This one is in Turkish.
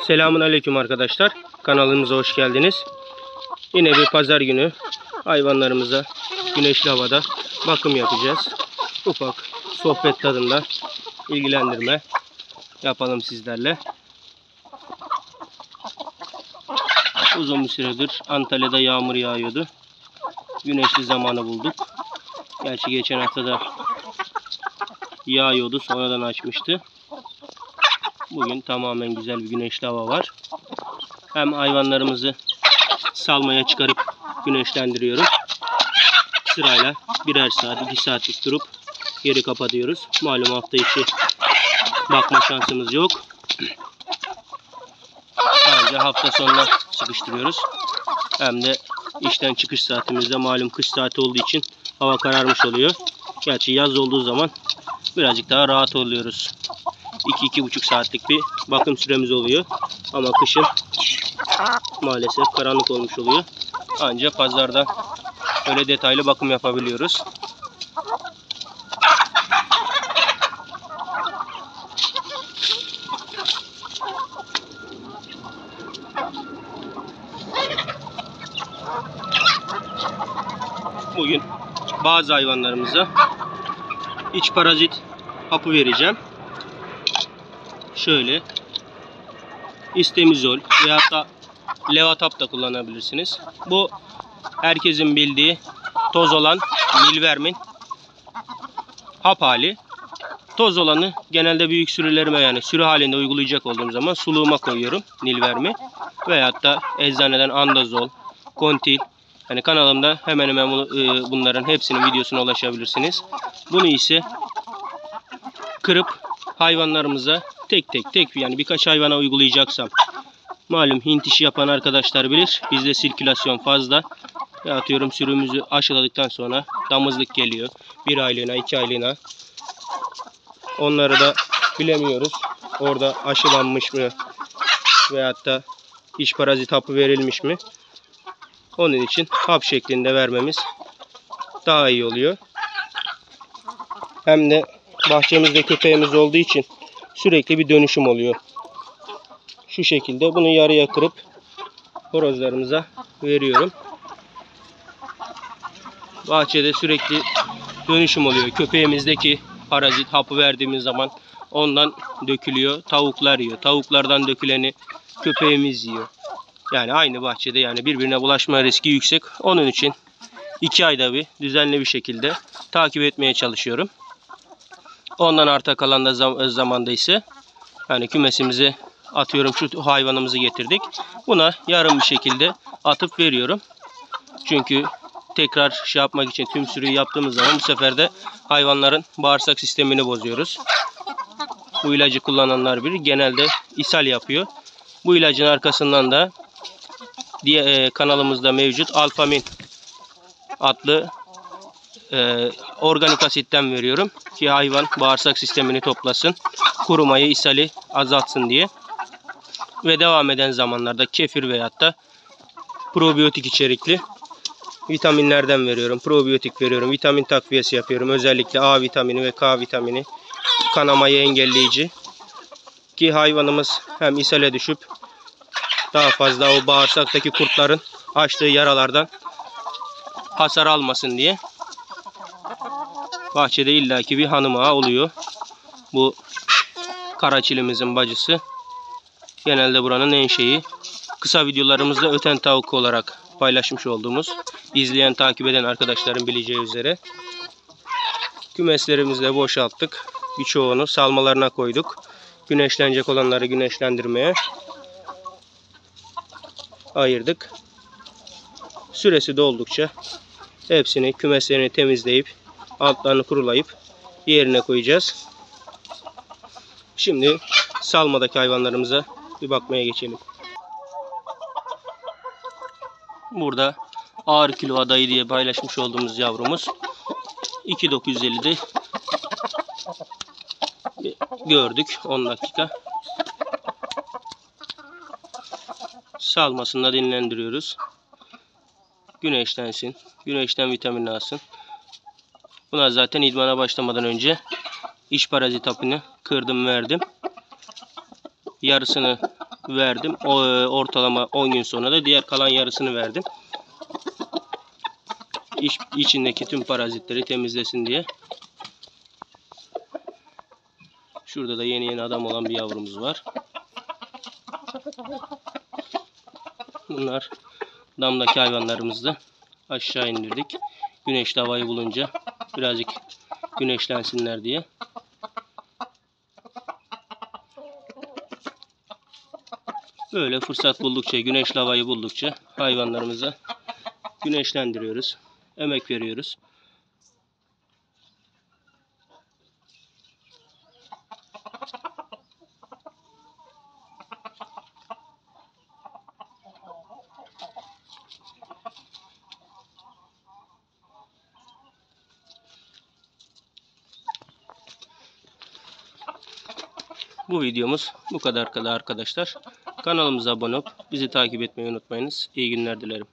Selamun Aleyküm arkadaşlar. Kanalımıza hoş geldiniz. Yine bir pazar günü hayvanlarımıza güneşli havada bakım yapacağız. Ufak sohbet tadında ilgilendirme yapalım sizlerle. Uzun bir süredir Antalya'da yağmur yağıyordu. Güneşli zamanı bulduk. Gerçi geçen hafta da yağıyordu. Sonradan açmıştı. Bugün tamamen güzel bir güneşli hava var. Hem hayvanlarımızı salmaya çıkarıp güneşlendiriyorum. Sırayla birer saat, iki saatlik durup geri kapatıyoruz. Malum hafta içi bakma şansımız yok. Sadece hafta sonuna sıkıştırıyoruz. Hem de işten çıkış saatimizde malum kış saati olduğu için hava kararmış oluyor. Gerçi yaz olduğu zaman birazcık daha rahat oluyoruz. 2-2,5 saatlik bir bakım süremiz oluyor. Ama kışın maalesef karanlık olmuş oluyor. Ancak pazarda öyle detaylı bakım yapabiliyoruz. Bugün bazı hayvanlarımıza iç parazit hapı vereceğim. Şöyle istemizol veyahut da levatap da kullanabilirsiniz. Bu herkesin bildiği toz olan milvermin hap hali. Toz olanı genelde büyük sürülerime yani sürü halinde uygulayacak olduğum zaman suluğuma koyuyorum nilvermi. Veyahut da eczaneden andazol, kontil. Hani kanalımda hemen hemen e, bunların hepsinin videosuna ulaşabilirsiniz. Bunu ise kırıp hayvanlarımıza tek tek tek yani birkaç hayvana uygulayacaksam malum Hint işi yapan arkadaşlar bilir. Bizde sirkülasyon fazla. Ya atıyorum sürümüzü aşıladıktan sonra damızlık geliyor. Bir aylığına, iki aylığına. Onları da bilemiyoruz. Orada aşılanmış mı veyahut da iç parazit hapı verilmiş mi? Onun için hap şeklinde vermemiz daha iyi oluyor. Hem de bahçemizde köpeğimiz olduğu için sürekli bir dönüşüm oluyor. Şu şekilde bunu yarıya kırıp horozlarımıza veriyorum. Bahçede sürekli dönüşüm oluyor. Köpeğimizdeki parazit hapı verdiğimiz zaman ondan dökülüyor. Tavuklar yiyor. Tavuklardan döküleni köpeğimiz yiyor. Yani aynı bahçede yani birbirine bulaşma riski yüksek. Onun için iki ayda bir düzenli bir şekilde takip etmeye çalışıyorum. Ondan arta kalan da zam- zamanda ise yani kümesimize atıyorum şu hayvanımızı getirdik. Buna yarım bir şekilde atıp veriyorum. Çünkü tekrar şey yapmak için tüm sürüyü yaptığımız zaman bu sefer de hayvanların bağırsak sistemini bozuyoruz. Bu ilacı kullananlar bilir. Genelde ishal yapıyor. Bu ilacın arkasından da diye e, kanalımızda mevcut alfamin adlı e, organik asitten veriyorum ki hayvan bağırsak sistemini toplasın, kurumayı, ishali azaltsın diye. Ve devam eden zamanlarda kefir veyahut da probiyotik içerikli vitaminlerden veriyorum. Probiyotik veriyorum. Vitamin takviyesi yapıyorum. Özellikle A vitamini ve K vitamini kanamayı engelleyici. Ki hayvanımız hem ishale düşüp daha fazla o bağırsaktaki kurtların açtığı yaralardan hasar almasın diye. Bahçede illaki bir hanım ağa oluyor. Bu karaçilimizin bacısı. Genelde buranın en şeyi. Kısa videolarımızda öten tavuk olarak paylaşmış olduğumuz, izleyen, takip eden arkadaşların bileceği üzere kümeslerimizi de boşalttık. Birçoğunu salmalarına koyduk. Güneşlenecek olanları güneşlendirmeye ayırdık. Süresi doldukça hepsini kümeslerini temizleyip altlarını kurulayıp yerine koyacağız. Şimdi salmadaki hayvanlarımıza bir bakmaya geçelim. Burada ağır kilo adayı diye paylaşmış olduğumuz yavrumuz 2950'de gördük 10 dakika. Salmasında dinlendiriyoruz. Güneşlensin. Güneşten vitamin alsın. Buna zaten idmana başlamadan önce iç parazit hapını kırdım verdim. Yarısını verdim. O, e, ortalama 10 gün sonra da diğer kalan yarısını verdim. İç, içindeki tüm parazitleri temizlesin diye. Şurada da yeni yeni adam olan bir yavrumuz var. Bunlar damdaki hayvanlarımızı aşağı indirdik. Güneşli havayı bulunca birazcık güneşlensinler diye. Böyle fırsat buldukça, güneşli havayı buldukça hayvanlarımıza güneşlendiriyoruz. Emek veriyoruz. Bu videomuz bu kadar kadar arkadaşlar. Kanalımıza abone olup bizi takip etmeyi unutmayınız. İyi günler dilerim.